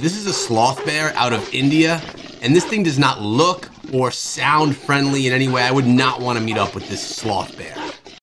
This is a sloth bear out of India, and this thing does not look or sound friendly in any way. I would not want to meet up with this sloth bear.